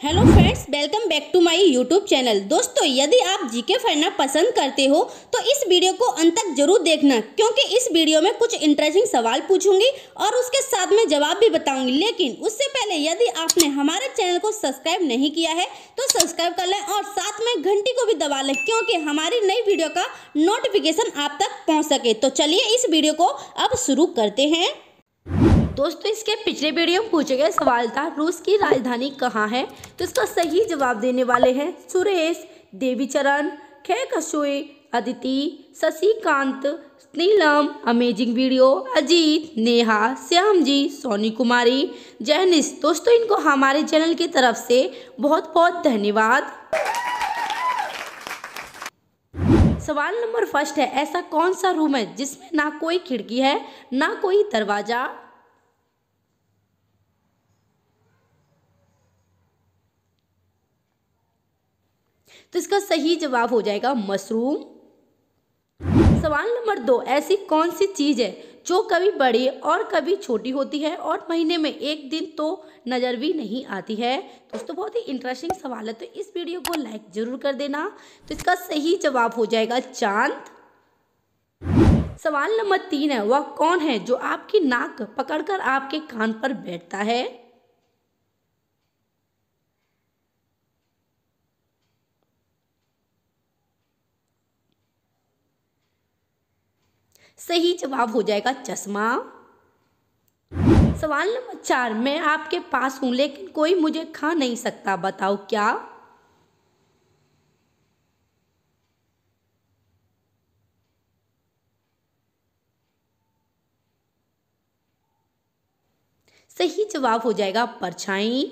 Hello friends, welcome back to my YouTube channel. दोस्तों, यदि आप जीके पढ़ना पसंद करते हो तो इस वीडियो को अंत तक ज़रूर देखना, क्योंकि इस वीडियो में कुछ इंटरेस्टिंग सवाल पूछूँगी और उसके साथ में जवाब भी बताऊँगी। लेकिन उससे पहले, यदि आपने हमारे चैनल को सब्सक्राइब नहीं किया है तो सब्सक्राइब कर लें और साथ में घंटी को भी दबा लें, क्योंकि हमारी नई वीडियो का नोटिफिकेशन आप तक पहुँच सके। तो चलिए इस वीडियो को अब शुरू करते हैं। दोस्तों, इसके पिछले वीडियो में पूछे गए सवाल था, रूस की राजधानी कहाँ है? तो इसका सही जवाब देने वाले हैं सुरेश देवीचरण खे कशोई Aditi, Shashikant, Neelam, amazing video, Ajit, Neha Shyam ji Soni Kumari, Janice. दोस्तों, इनको हमारे चैनल की तरफ़ से बहुत बहुत धन्यवाद। सवाल नंबर फ़र्स्ट है, ऐसा कौन सा रूम है जिसमें ना कोई खिड़की है, ना कोई दरवाज़ा? तो इसका सही जवाब हो जाएगा मशरूम। सवाल नंबर दो, ऐसी कौन सी चीज़ है जो कभी बड़ी और कभी छोटी होती है और महीने में एक दिन तो नज़र भी नहीं आती है? दोस्तों, बहुत ही इंटरेस्टिंग सवाल है तो इस वीडियो को लाइक ज़रूर कर देना। तो इसका सही जवाब हो जाएगा चाँद। सवाल नंबर तीन है, वह कौन है जो आपकी नाक पकड़कर आपके कान पर बैठता है? सही जवाब हो जाएगा चश्मा। सवाल नंबर चार, मैं आपके पास हूँ, लेकिन कोई मुझे खा नहीं सकता, बताओ क्या? सही जवाब हो जाएगा परछाई।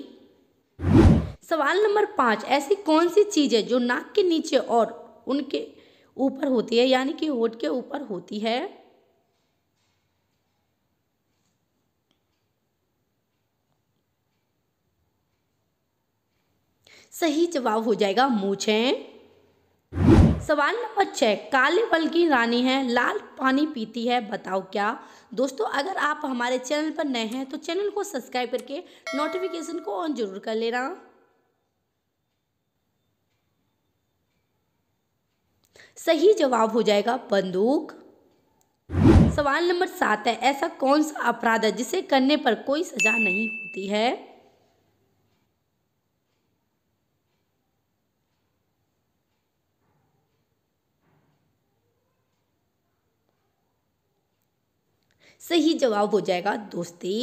सवाल नंबर पाँच, ऐसी कौन सी चीज़ है जो नाक के नीचे और उनके ऊपर होती है, यानी कि होठ के ऊपर होती है। सही जवाब हो जाएगा मूछे। सवाल नंबर छः काले बल की रानी है, लाल पानी पीती है, बताओ क्या? दोस्तों, अगर आप हमारे चैनल पर नए हैं तो चैनल को सब्सक्राइब करके नोटिफिकेशन को ऑन ज़रूर कर लेना। सही जवाब हो जाएगा बंदूक। सवाल नंबर सात है, ऐसा कौन सा अपराध है जिसे करने पर कोई सजा नहीं होती है? सही जवाब हो जाएगा दोस्ती।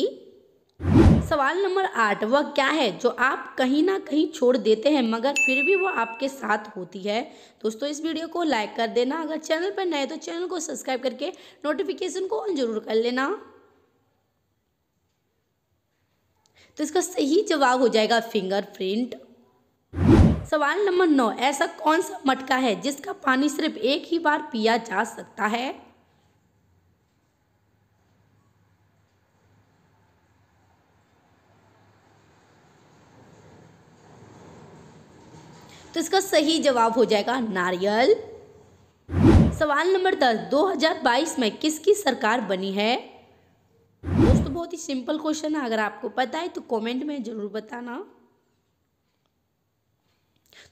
सवाल नंबर आठ, वह क्या है जो आप कहीं ना कहीं छोड़ देते हैं, मगर फिर भी वो आपके साथ होती है? दोस्तों, इस वीडियो को लाइक कर देना। अगर चैनल पर नए तो चैनल को सब्सक्राइब करके नोटिफिकेशन को ऑन ज़रूर कर लेना। तो इसका सही जवाब हो जाएगा फिंगरप्रिंट सवाल नंबर नौ, ऐसा कौन सा मटका है जिसका पानी सिर्फ़ एक ही बार पिया जा सकता है? तो इसका सही जवाब हो जाएगा नारियल। सवाल नंबर दस 2022 में किसकी सरकार बनी है? दोस्तों, बहुत ही सिंपल क्वेश्चन है, अगर आपको पता है तो कमेंट में ज़रूर बताना।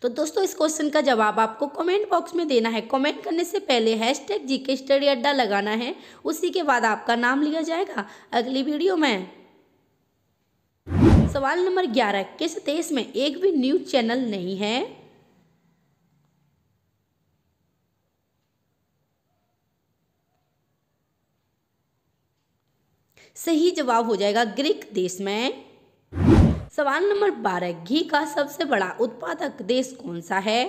तो दोस्तों, इस क्वेश्चन का जवाब आपको कमेंट बॉक्स में देना है। कमेंट करने से पहले हैश टैग जी के स्टडी अड्डा लगाना है। उसी के बाद आपका नाम लिया जाएगा। अगली वीडियो में। सवाल नंबर ग्यारह, किस देश में एक भी न्यूज़ चैनल नहीं है? सही जवाब हो जाएगा ग्रीक देश में। सवाल नंबर बारह, घी का सबसे बड़ा उत्पादक देश कौन सा है?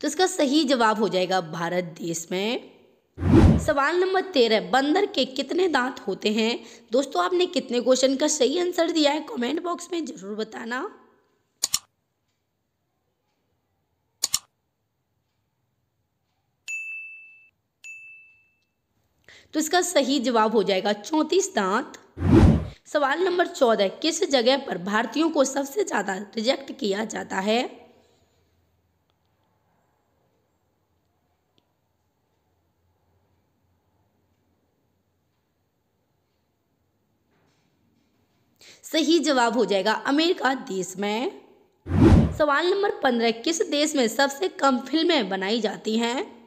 तो इसका सही जवाब हो जाएगा भारत देश में। सवाल नंबर तेरह, बंदर के कितने दांत होते हैं? दोस्तों, आपने कितने क्वेश्चन का सही आंसर दिया है? कमेंट बॉक्स में ज़रूर बताना। तो इसका सही जवाब हो जाएगा चौंतीस दांत। सवाल नंबर चौदह किस जगह पर भारतीयों को सबसे ज़्यादा रिजेक्ट किया जाता है? सही जवाब हो जाएगा अमेरिका देश में। सवाल नंबर पंद्रह किस देश में सबसे कम फ़िल्में बनाई जाती हैं?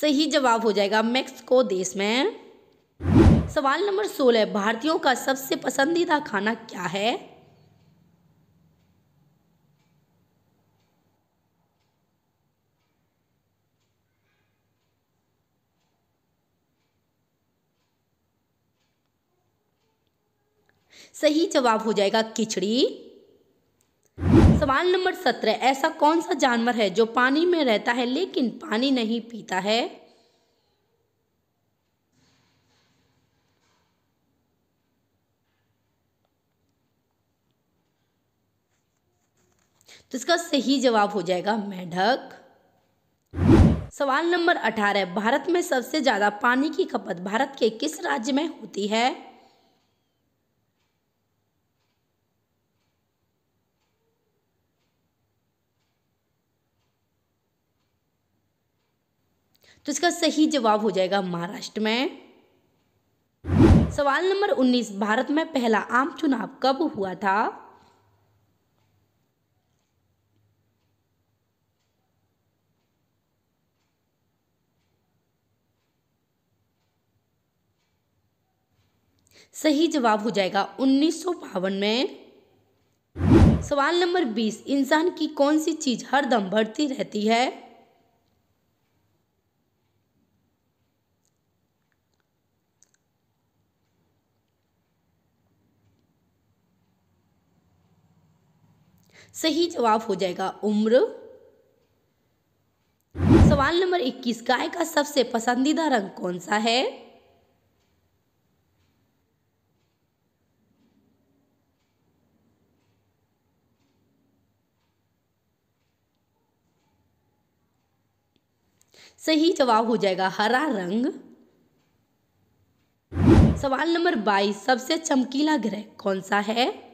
सही जवाब हो जाएगा मेक्सिको देश में। सवाल नंबर सोलह, भारतीयों का सबसे पसंदीदा खाना क्या है? सही जवाब हो जाएगा खिचड़ी। सवाल नंबर सत्रह, ऐसा कौन सा जानवर है जो पानी में रहता है लेकिन पानी नहीं पीता है? तो इसका सही जवाब हो जाएगा मेढक। सवाल नंबर अठारह, भारत में सबसे ज़्यादा पानी की खपत भारत के किस राज्य में होती है? तो इसका सही जवाब हो जाएगा महाराष्ट्र में। सवाल नंबर 19 भारत में पहला आम चुनाव कब हुआ था? सही जवाब हो जाएगा उन्नीस सौ बावन में। सवाल नंबर 20 इंसान की कौन सी चीज़ हरदम बढ़ती रहती है? सही जवाब हो जाएगा उम्र। सवाल नंबर 21 गाय का सबसे पसंदीदा रंग कौन सा है? सही जवाब हो जाएगा हरा रंग। सवाल नंबर 22 सबसे चमकीला ग्रह कौन सा है?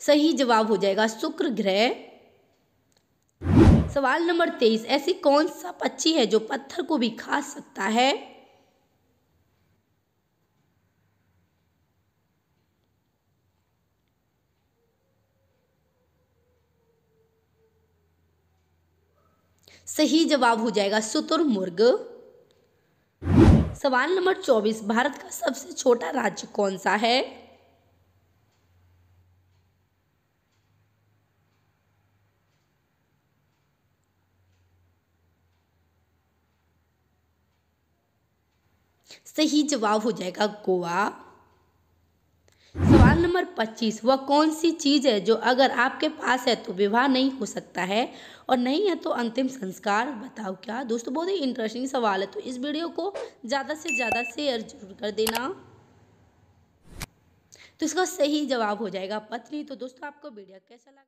सही जवाब हो जाएगा शुक्र ग्रह सवाल नंबर तेईस, ऐसी कौन सा पक्षी है जो पत्थर को भी खा सकता है? सही जवाब हो जाएगा, शुतुरमुर्ग। सवाल नंबर चौबीस, भारत का सबसे छोटा राज्य कौन सा है? सही जवाब हो जाएगा गोवा। सवाल नंबर पच्चीस, वह कौन सी चीज़ है जो अगर आपके पास है तो विवाह नहीं हो सकता है और नहीं है तो अंतिम संस्कार? बताओ क्या? दोस्तों, बहुत ही इंटरेस्टिंग सवाल है तो इस वीडियो को ज़्यादा से ज़्यादा शेयर ज़रूर कर देना। तो इसका सही जवाब हो जाएगा पत्नी। तो दोस्तों, आपको वीडियो कैसा लगा?